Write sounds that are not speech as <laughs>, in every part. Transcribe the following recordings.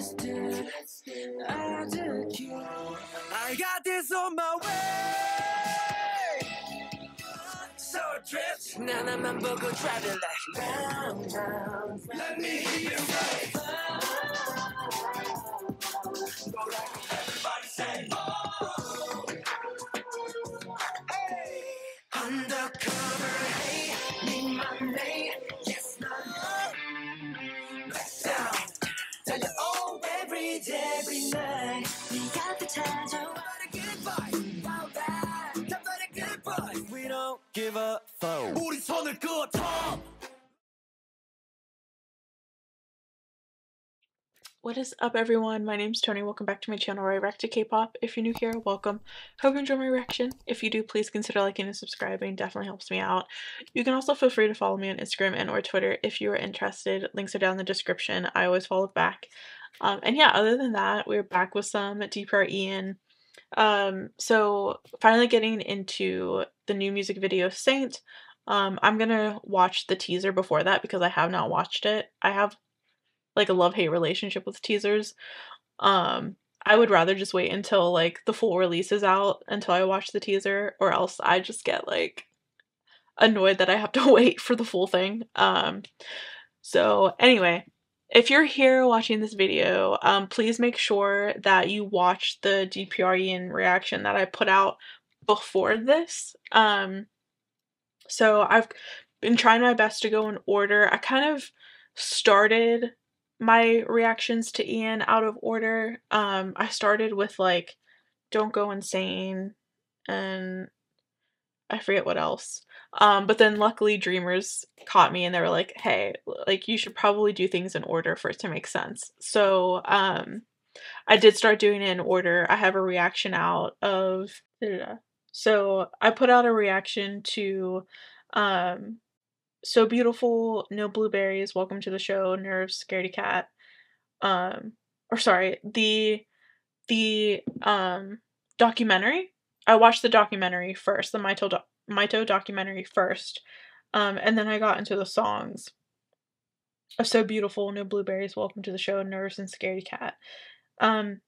twisted. I. I got this on my way. So drift. Now that my a bugger driving like. Let me hear you right. Go What is up, everyone? My name is Toni. Welcome back to my channel where I react to K-pop. If you're new here, welcome. Hope you enjoy my reaction. If you do, please consider liking and subscribing. Definitely helps me out. You can also feel free to follow me on Instagram and or Twitter if you are interested. Links are down in the description. I always follow back. Um, and yeah, other than that, we're back with some DPR Ian. Um, so finally getting into the new music video Saint. Um, I'm gonna watch the teaser before that because I have not watched it. I have like a love hate relationship with teasers. Um, I would rather just wait until like the full release is out until I watch the teaser, or else I just get like annoyed that I have to <laughs> wait for the full thing. Um, so anyway, if you're here watching this video, um, please make sure that you watch the DPRian reaction that I put out before this. Um, so I've been trying my best to go in order. I kind of started my reactions to Ian out of order. Um, I started with like Don't Go Insane and I forget what else. Um, but then luckily Dreamers caught me and they were like, hey, like you should probably do things in order for it to make sense. So um I did start doing it in order. I have a reaction out of so I put out a reaction to um so beautiful, no blueberries, welcome to the show, nerves, scaredy cat. Um or sorry, the the um documentary. I watched the documentary first, the Mito doc- Mito documentary first. Um and then I got into the songs. Of so beautiful, no blueberries, welcome to the show, nerves and scaredy cat. Um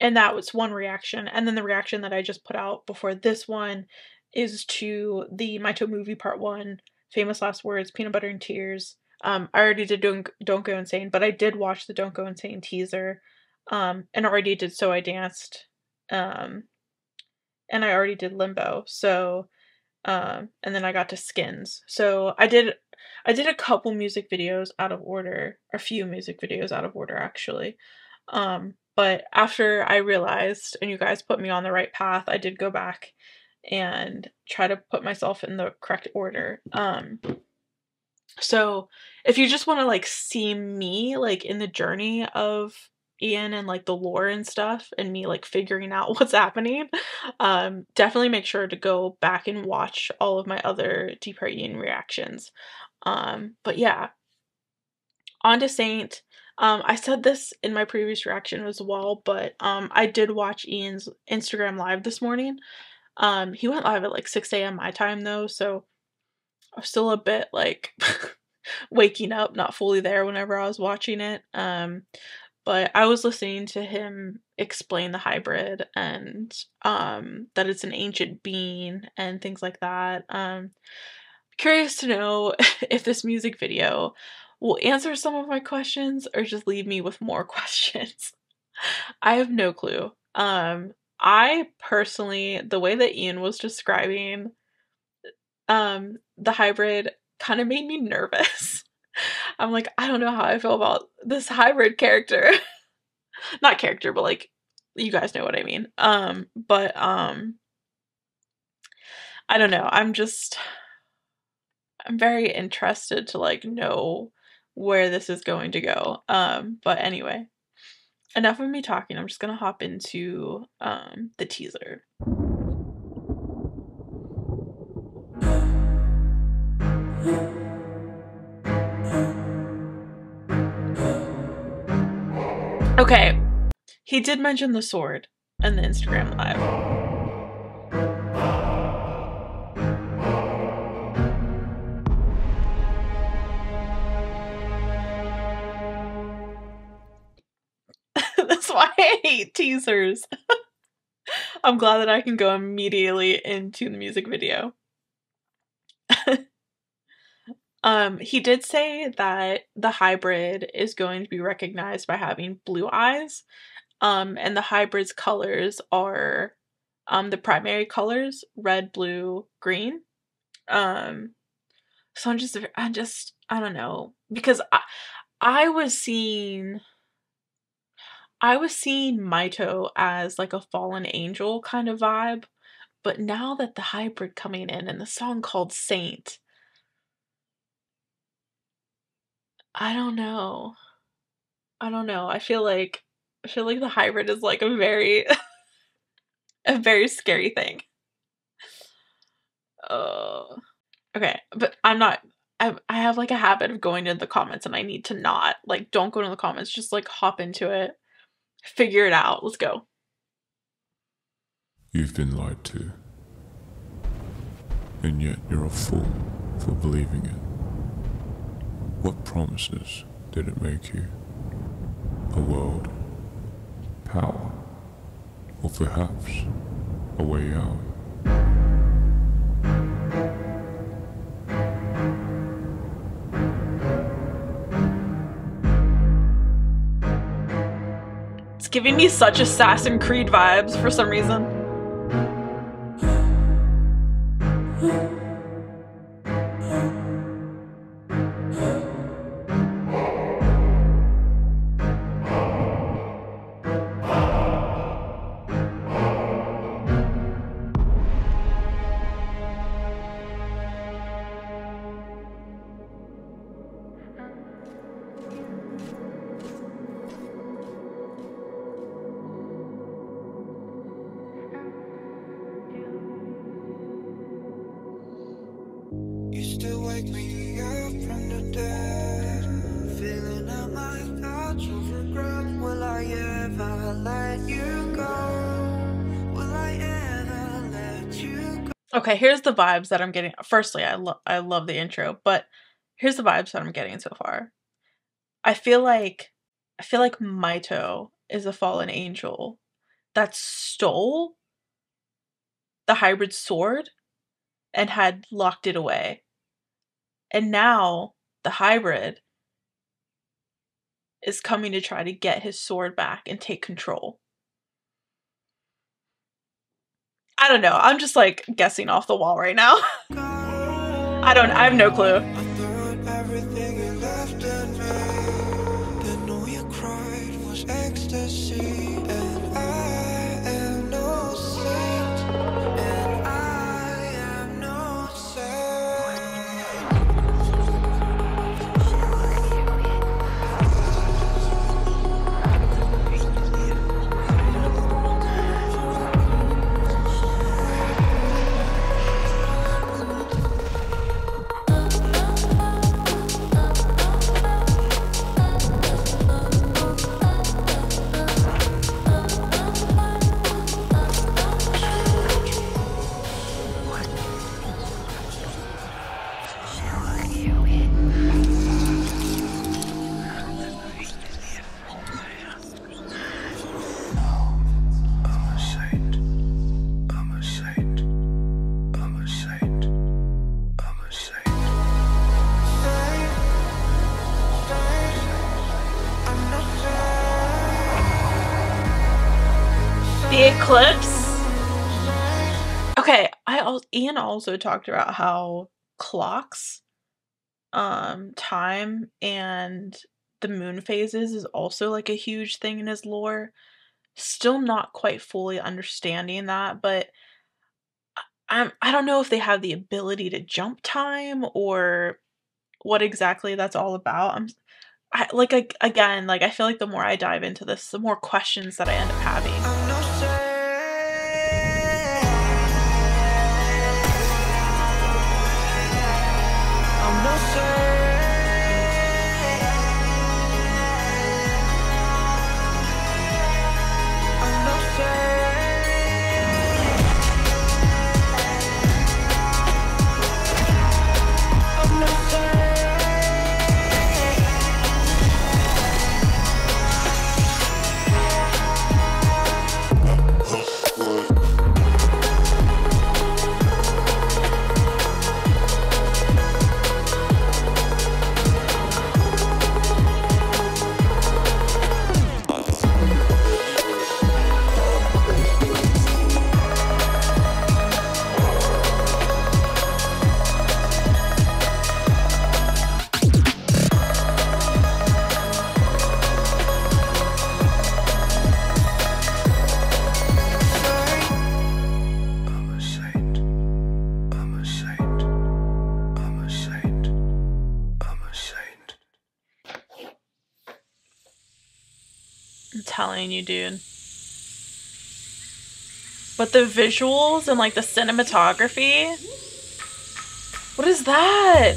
and that was one reaction. And then the reaction that I just put out before this one is to the Mito movie part 1 famous last words, peanut butter and tears. Um, I already did don't don't go insane, but I did watch the don't go insane teaser, um, and already did so I danced, um, and I already did limbo. So, um, and then I got to skins. So I did I did a couple music videos out of order, a few music videos out of order actually. Um, but after I realized, and you guys put me on the right path, I did go back and try to put myself in the correct order. Um so if you just want to like see me like in the journey of Ian and like the lore and stuff and me like figuring out <laughs> what's happening, um definitely make sure to go back and watch all of my other DPR Ian reactions. Um but yeah. On to Saint. Um, I said this in my previous reaction as well, but um, I did watch Ian's Instagram live this morning, um, he went live at like 6 a.m. my time though, so I was still a bit like <laughs> waking up, not fully there whenever I was watching it. Um, but I was listening to him explain the hybrid and um that it's an ancient being and things like that. Um curious to know <laughs> if this music video will answer some of my questions or just leave me with more <laughs> questions. I have no clue. Um I personally, the way that Ian was describing um the hybrid kind of made me nervous. <laughs> I'm like, I don't know how I feel about this hybrid character. <laughs> Not character, but like you guys know what I mean. Um, but um I don't know. I'm just I'm very interested to like know where this is going to go. Um, but anyway, enough of me talking. I'm just gonna hop into um, the teaser. Okay, he did mention the sword in the Instagram live. That's why I hate teasers. <laughs> I'm glad that I can go immediately into the music video. <laughs> um, he did say that the hybrid is going to be recognized by having blue eyes. Um, and the hybrid's colors are um the primary colors, red, blue, green. Um so I'm just I'm just I don't know because I I was seeing I was seeing Mito as like a fallen angel kind of vibe, but now that the hybrid coming in and the song called Saint, I don't know. I don't know. I feel like I feel like the hybrid is like a very <laughs> a very scary thing. Oh. Okay, but I'm not I I have like a habit of going into the comments and I need to not like don't go into the comments, just like hop into it. Figure it out. Let's go. You've been lied to. And yet you're a fool for believing it. What promises did it make you? A world? Power? Or perhaps a way out? Giving me such Assassin Creed vibes for some reason. Okay, here's the vibes that I'm getting. Firstly, I love I love the intro, but here's the vibes that I'm getting so far. I feel like I feel like Mito is a fallen angel that stole the hybrid sword and had locked it away. And now the hybrid is coming to try to get his sword back and take control. I don't know. I'm just like guessing off the wall right now. <laughs> I don't I have no clue. Eclipse. Okay, I al- Ian also talked about how clocks, um, time and the moon phases is also like a huge thing in his lore. Still not quite fully understanding that, but I- I'm I don't know if they have the ability to jump time or what exactly that's all about. I'm I, like I, again, like I feel like the more I dive into this, the more questions that I end up having. Telling you, dude. But the visuals and like the cinematography. What is that?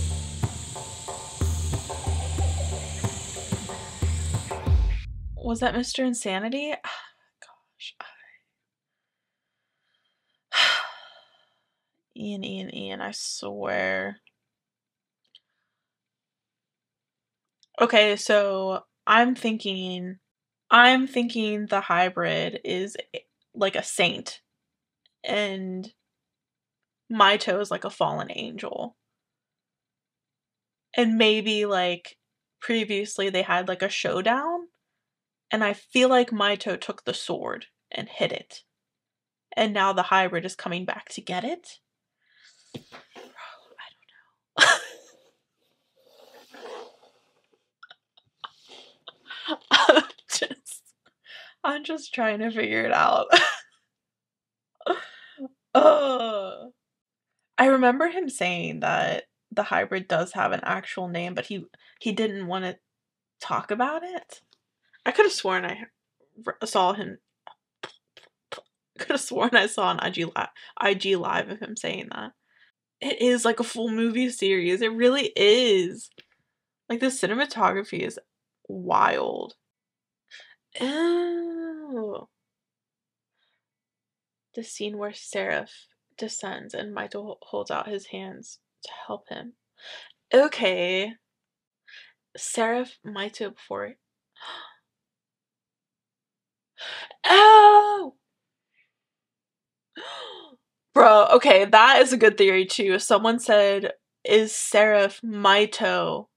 Was that Mr. Insanity? <sighs> Gosh. <sighs> Ian, Ian, Ian, I swear. Okay, so I'm thinking I'm thinking the hybrid is eh, like a saint and Mito is like a fallen angel. And maybe like previously they had like a showdown and I feel like Mito took the sword and hit it. And now the hybrid is coming back to get it. I don't know. I'm just I'm just trying to figure it out. <laughs> uh, I remember him saying that the hybrid does have an actual name, but he he didn't want to talk about it. I could have sworn I saw him. <laughs> Could have sworn I saw an IG live, IG live of him saying that. It is like a full movie series. It really is. Like the cinematography is wild. Oh. The scene where Seraph descends and Mito holds out his hands to help him. Okay. Seraph Mito before. <gasps> Oh! <gasps> Bro, okay, that is a good theory too. Someone said, is Seraph Mito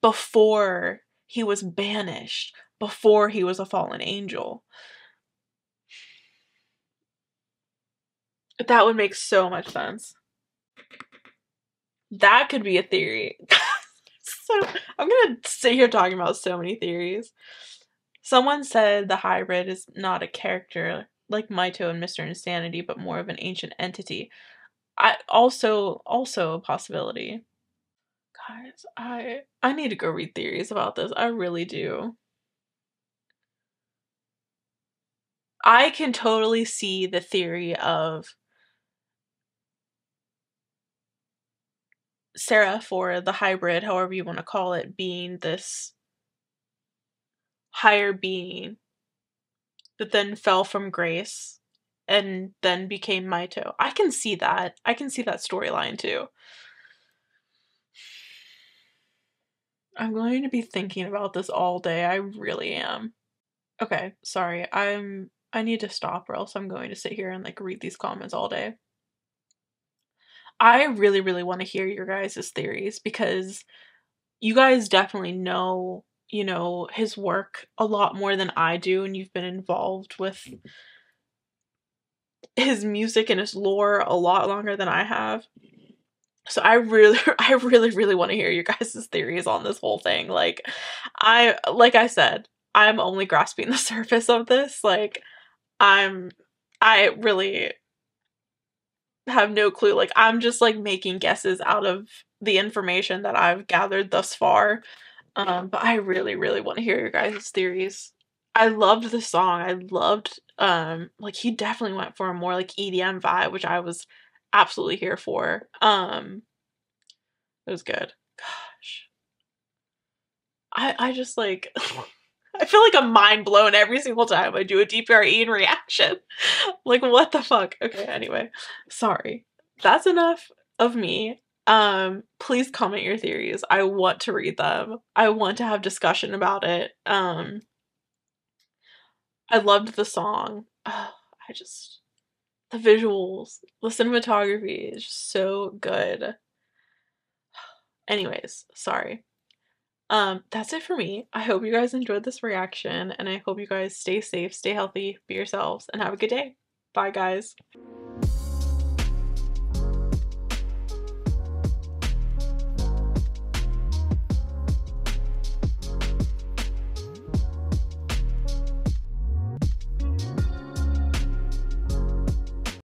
before he was banished? before he was a fallen angel. That would make so much sense. That could be a theory. <laughs> so I'm gonna sit here talking about so many theories. Someone said the hybrid is not a character like Mito and Mr. Insanity, but more of an ancient entity. I also also a possibility. Guys, I I need to go read theories about this. I really do. I can totally see the theory of Seraph or the hybrid, however you want to call it, being this higher being that then fell from grace and then became Mito. I can see that. I can see that storyline too. I'm going to be thinking about this all day. I really am. Okay, sorry. I'm I need to stop or else I'm going to sit here and like read these comments all day. I really, really want to hear your guys' theories because you guys definitely know, you know, his work a lot more than I do, and you've been involved with his music and his lore a lot longer than I have. So I really <laughs> I really really want to hear your guys' theories on this whole thing. Like I like I said, I'm only grasping the <laughs> surface of this. Like I'm I really have no clue. Like I'm just like making guesses out of the information that I've gathered thus far. Um, but I really, really want to hear your guys' theories. I loved the song. I loved um like he definitely went for a more like EDM vibe, which I was absolutely here for. Um it was good. Gosh. I I just like I feel like I'm mind blown every single time I do a DPR Ian reaction. like, what the fuck? Okay, anyway. Sorry. That's enough of me. Um, please comment your theories. I want to read them. I want to have discussion about it. Um, I loved the song. Oh, <sighs> I just the visuals, the cinematography is just so good. <sighs> Anyways, sorry. Um, that's it for me. I hope you guys enjoyed this reaction and I hope you guys stay safe, stay healthy, be yourselves, and have a good day. Bye, guys.